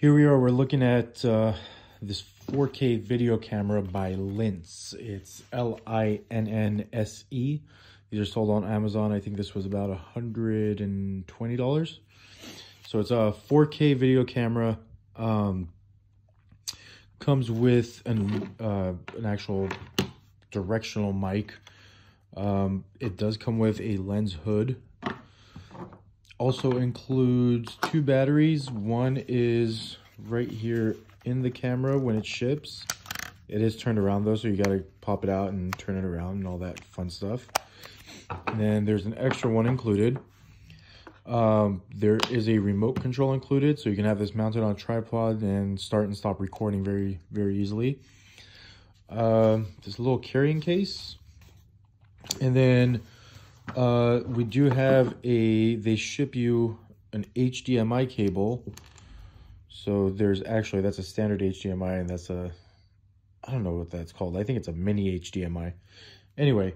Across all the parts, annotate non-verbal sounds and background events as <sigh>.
Here we are, we're looking at uh, this 4K video camera by Linnse. It's L-I-N-N-S-E. These are sold on Amazon. I think this was about $120. So it's a 4K video camera. Um, comes with an, uh, an actual directional mic. Um, it does come with a lens hood also includes two batteries. One is right here in the camera when it ships. It is turned around though, so you gotta pop it out and turn it around and all that fun stuff. And then there's an extra one included. Um, there is a remote control included, so you can have this mounted on a tripod and start and stop recording very, very easily. Um, this little carrying case. And then uh, we do have a, they ship you an HDMI cable. So there's actually, that's a standard HDMI and that's a, I don't know what that's called. I think it's a mini HDMI. Anyway,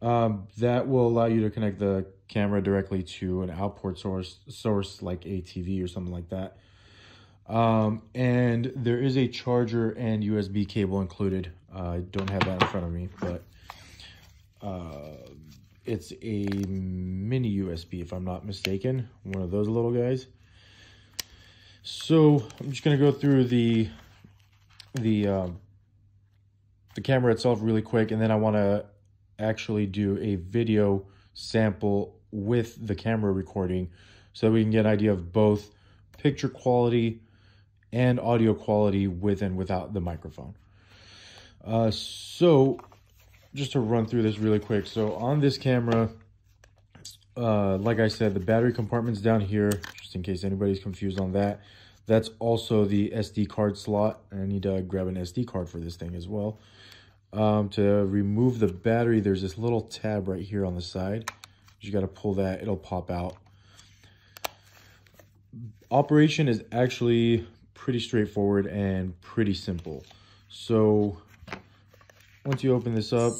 um, that will allow you to connect the camera directly to an output source, source like a TV or something like that. Um, and there is a charger and USB cable included. Uh, I don't have that in front of me, but uh, it's a mini USB, if I'm not mistaken. One of those little guys. So I'm just going to go through the the um, the camera itself really quick, and then I want to actually do a video sample with the camera recording so that we can get an idea of both picture quality and audio quality with and without the microphone. Uh, so just to run through this really quick. So on this camera, uh, like I said, the battery compartment's down here, just in case anybody's confused on that. That's also the SD card slot. I need to grab an SD card for this thing as well. Um, to remove the battery, there's this little tab right here on the side. You got to pull that, it'll pop out. Operation is actually pretty straightforward and pretty simple. So once you open this up,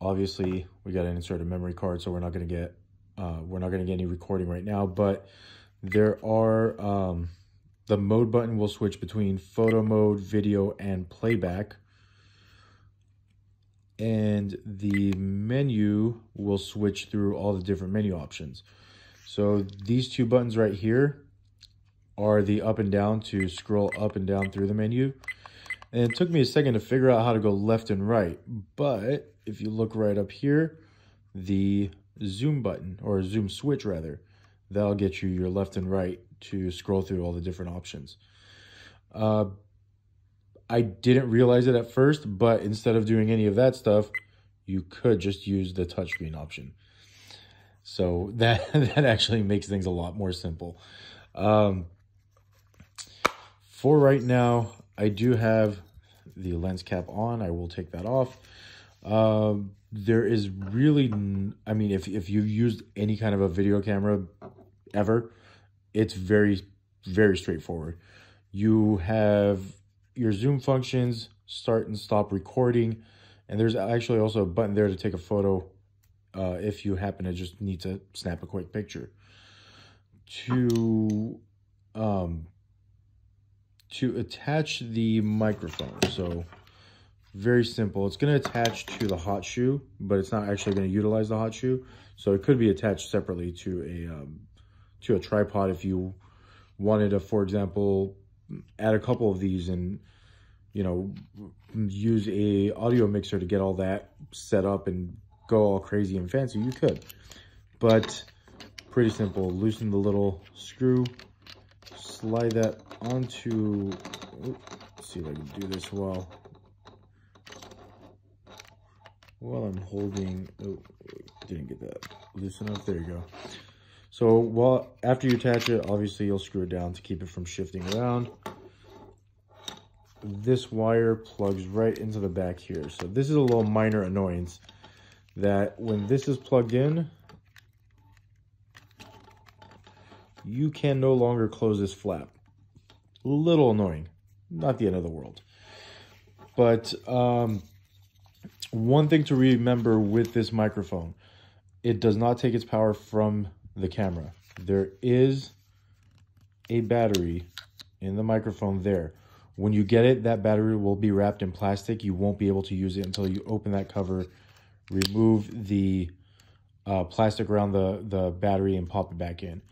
obviously we got to insert a memory card, so we're not going to get uh, we're not going to get any recording right now. But there are um, the mode button will switch between photo mode, video, and playback. And the menu will switch through all the different menu options. So these two buttons right here are the up and down to scroll up and down through the menu. And it took me a second to figure out how to go left and right. But if you look right up here, the zoom button, or zoom switch rather, that'll get you your left and right to scroll through all the different options. Uh, I didn't realize it at first, but instead of doing any of that stuff, you could just use the touchscreen option. So <laughs> that, that actually makes things a lot more simple. Um, for right now, I do have the lens cap on. I will take that off. Um, there is really, I mean, if, if you've used any kind of a video camera ever, it's very, very straightforward. You have your zoom functions, start and stop recording, and there's actually also a button there to take a photo uh, if you happen to just need to snap a quick picture. To um, to attach the microphone. So very simple. It's going to attach to the hot shoe, but it's not actually going to utilize the hot shoe. So it could be attached separately to a um, to a tripod if you wanted to, for example, add a couple of these and you know use a audio mixer to get all that set up and go all crazy and fancy. You could, but pretty simple. Loosen the little screw, slide that onto, see if I can do this well. While I'm holding, oh, didn't get that loose enough. There you go. So while after you attach it, obviously you'll screw it down to keep it from shifting around. This wire plugs right into the back here. So this is a little minor annoyance that when this is plugged in, you can no longer close this flap. A little annoying, not the end of the world. But um, one thing to remember with this microphone, it does not take its power from the camera. There is a battery in the microphone there. When you get it, that battery will be wrapped in plastic. You won't be able to use it until you open that cover, remove the uh, plastic around the, the battery and pop it back in.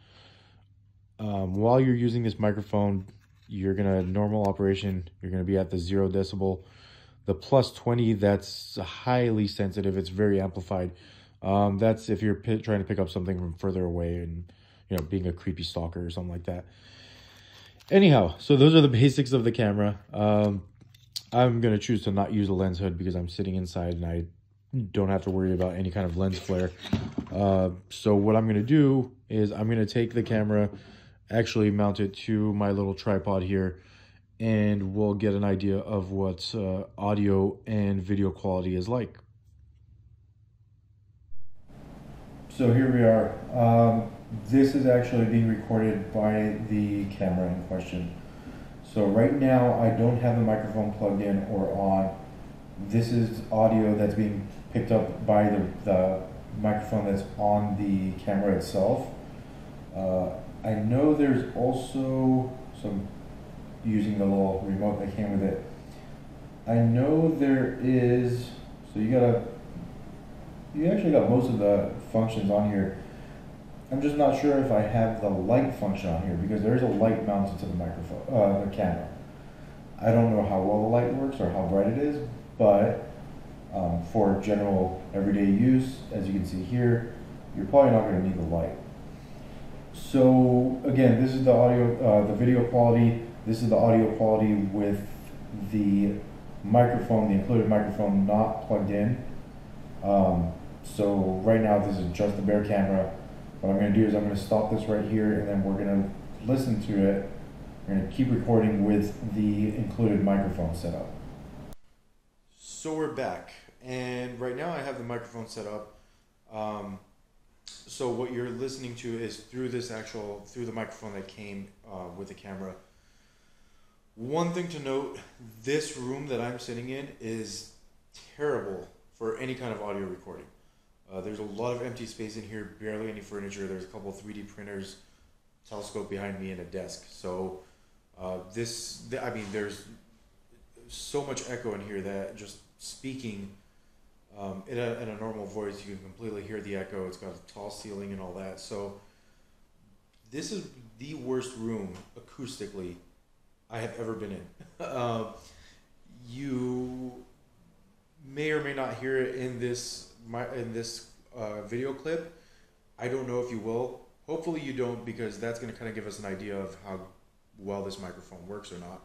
Um, while you're using this microphone, you're to, normal operation, you're to be at the zero decibel. The plus 20, that's highly sensitive. It's very amplified. Um, that's if you're trying to pick up something from further away and, you know, being a creepy stalker or something like that. Anyhow, so those are the basics of the camera. Um, I'm going to choose to not use a lens hood because I'm sitting inside and I don't have to worry about any kind of lens flare. Uh, so what I'm going to do is I'm going to take the camera, actually mount it to my little tripod here, and we'll get an idea of what uh, audio and video quality is like. So here we are. Um, this is actually being recorded by the camera in question. So right now I don't have the microphone plugged in or on. This is audio that's being picked up by the, the microphone that's on the camera itself. Uh, I know there's also some using the little remote that came with it. I know there is, so you gotta, you actually got most of the functions on here. I'm just not sure if I have the light function on here because there is a light mounted to the microphone, uh, the camera. I don't know how well the light works or how bright it is, but um, for general everyday use, as you can see here, you're probably not going to need the light. So again, this is the audio, uh, the video quality. This is the audio quality with the microphone, the included microphone not plugged in. Um, so right now this is just the bare camera. What I'm going to do is I'm going to stop this right here and then we're going to listen to it. We're going to keep recording with the included microphone set up. So we're back, and right now I have the microphone set up. Um, so what you're listening to is through this actual through the microphone that came uh, with the camera. One thing to note: this room that I'm sitting in is terrible for any kind of audio recording. Uh, there's a lot of empty space in here, barely any furniture. There's a couple 3D printers, telescope behind me, and a desk. So uh, this, I mean, there's so much echo in here that just speaking um, in, a, in a normal voice, you can completely hear the echo. It's got a tall ceiling and all that. So this is the worst room acoustically I have ever been in. uh, <laughs> you may or may not hear it in this my in this uh, video clip. I don't know if you will. Hopefully you don't because that's going to kind of give us an idea of how well this microphone works or not.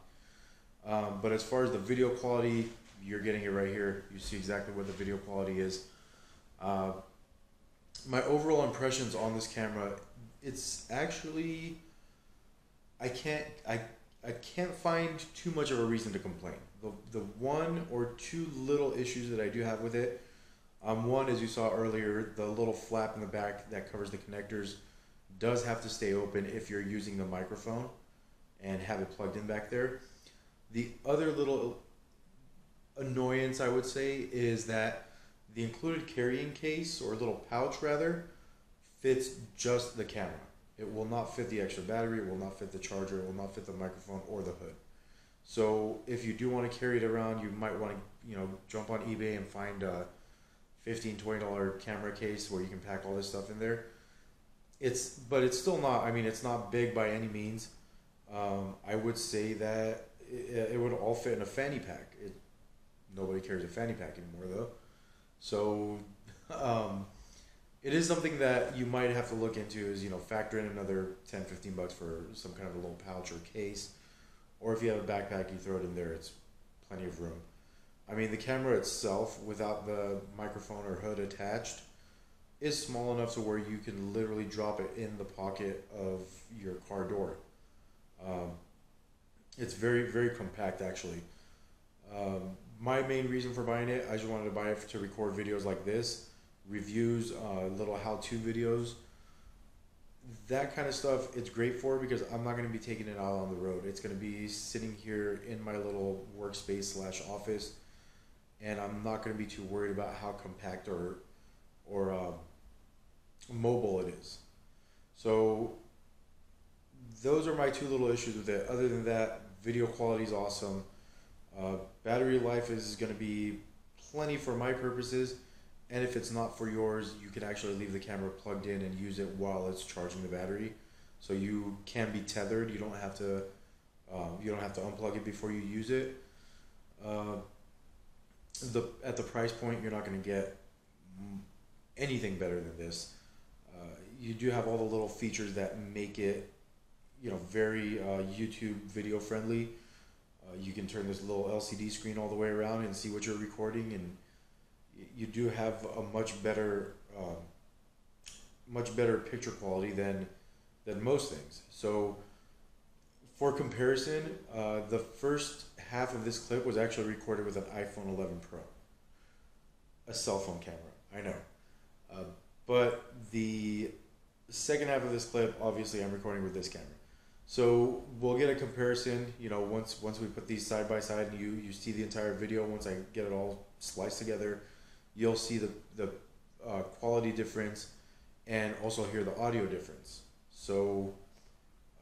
Um, but as far as the video quality, you're getting it right here. You see exactly what the video quality is. Uh, my overall impressions on this camera, it's actually, I can't, I, I can't find too much of a reason to complain. The, the one or two little issues that I do have with it, um, one, as you saw earlier, the little flap in the back that covers the connectors does have to stay open if you're using the microphone and have it plugged in back there. The other little annoyance, I would say, is that the included carrying case or little pouch rather fits just the camera. It will not fit the extra battery, it will not fit the charger, it will not fit the microphone or the hood. So if you do want to carry it around, you might want to, you know, jump on eBay and find a 15 $20 camera case where you can pack all this stuff in there. It's, but it's still not, I mean, it's not big by any means. Um, I would say that it, it would all fit in a fanny pack. Nobody carries a fanny pack anymore though. So um, it is something that you might have to look into is, you know, factor in another 10, 15 bucks for some kind of a little pouch or case. Or if you have a backpack, you throw it in there, it's plenty of room. I mean, the camera itself, without the microphone or hood attached, is small enough to where you can literally drop it in the pocket of your car door. Um, it's very, very compact, actually. Um, my main reason for buying it, I just wanted to buy it to record videos like this, reviews, uh, little how-to videos. That kind of stuff, it's great for because I'm not going to be taking it out on the road. It's going to be sitting here in my little workspace slash office, and I'm not going to be too worried about how compact or or uh, mobile it is. So those are my two little issues with it. Other than that, video quality is awesome. Uh, battery life is going to be plenty for my purposes. And if it's not for yours, you can actually leave the camera plugged in and use it while it's charging the battery. So you can be tethered. You don't have to. Um, you don't have to unplug it before you use it. Uh, the at the price point, you're not going to get anything better than this. Uh, you do have all the little features that make it, you know, very uh, YouTube video friendly. Uh, you can turn this little LCD screen all the way around and see what you're recording, and you do have a much better, um, much better picture quality than than most things. So, for comparison, uh, the first half of this clip was actually recorded with an iPhone 11 Pro, a cell phone camera. I know, uh, but the second half of this clip, obviously, I'm recording with this camera. So we'll get a comparison. You know, once once we put these side by side, and you you see the entire video. Once I get it all sliced together, you'll see the the uh, quality difference, and also hear the audio difference. So,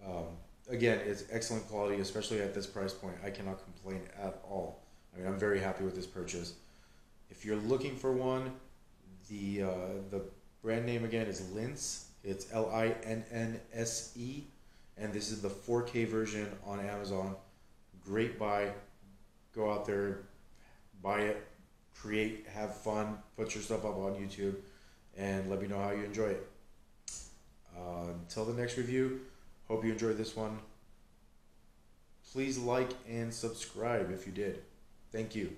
um, again, it's excellent quality, especially at this price point. I cannot complain at all. I mean, I'm very happy with this purchase. If you're looking for one, the uh, the brand name again is Linnse. It's L I N N S E and this is the 4K version on Amazon. Great buy. Go out there, buy it, create, have fun, put your stuff up on YouTube, and let me know how you enjoy it. Uh, until the next review, hope you enjoyed this one. Please like and subscribe if you did. Thank you.